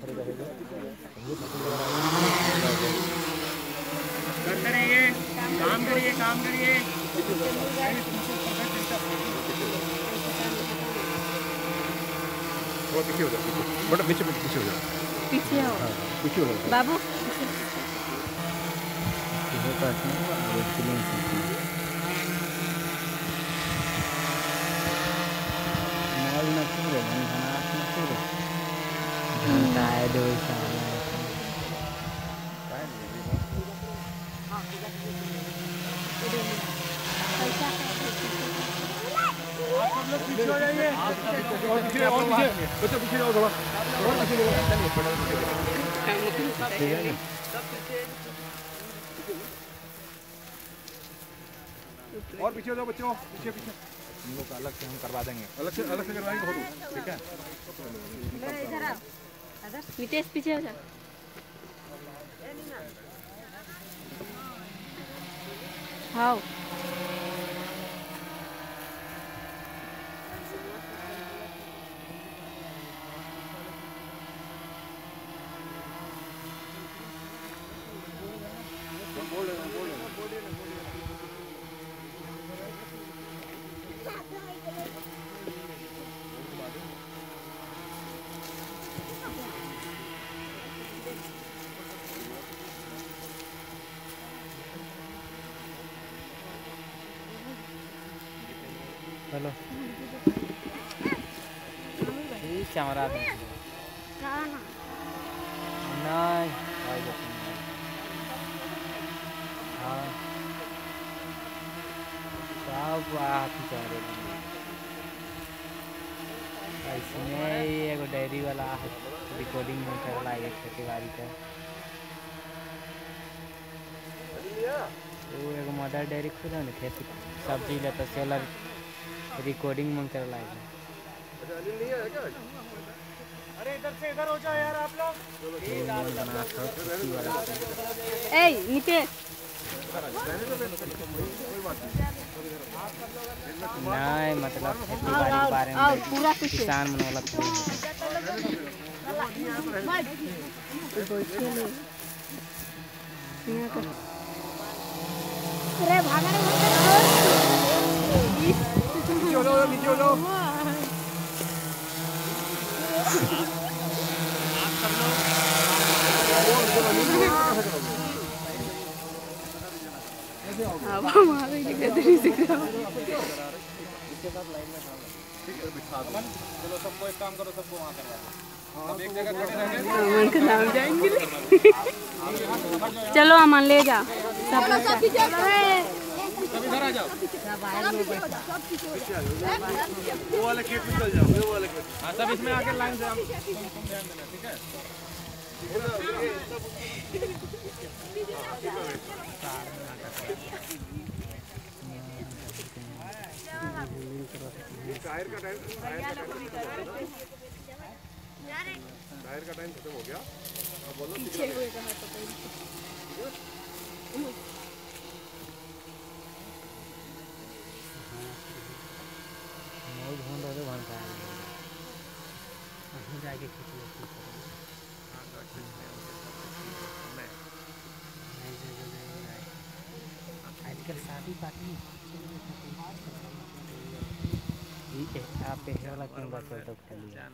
खड़े रहेगा करते रहिए काम करिए काम करिए थोड़ा पीछे हो जाओ पीछे बड़ा पीछे हो जाओ पीछे। हो पीछे। हो बाबू पीछे हो और पीछे और पीछे बच्चा पीछे जाओ थोड़ा और पीछे जाओ और पीछे हो जाओ बच्चों पीछे पीछे। हम लोग अलग से हम करवा देंगे। अलग से अलग से करवाएँगे फ़ोटो ठीक है? मितेश पछि आउँछ कैमरा भाई हाँ। सब आप ही। एगो डायरी वाला रिकॉर्डिंग में कर ला एक खेती बाड़ी का वो एगो मदर डायरी खुद ना खेती सब्ज़ी लेता सेलर रिकॉर्डिंग में कर ला अरे इधर से इधर हो जाओ यार आप लोग। ए नितेश नहीं मतलब खेती बाड़ी के बारे में पूरा किसान मन वाला पूरी अरे भागा रे नीचे हो जाओ नीचे हो जाओ अब हमारे लिए कदरी से करो चलो सबको एक काम करो सबको वहाँ करवा अब एक जगह खड़े रहेंगे अमन के नाम जाएँगे चलो अमन ले जा। सब बच्चा सब आ जाओ। वो वाले खेत में चल जाओ वो वाले खेत। हाँ सब इसमें आके लाइन से हम ध्यान देना ठीक है? टायर का टाइम टायर का टाइम खत्म हो गया। अब बोलो। पीछे हुए कहा बहुत ढूंढ रहे भन का वहीं जाके खींच लेते आजकल शादी पार्टी आप पे वाला कैमरा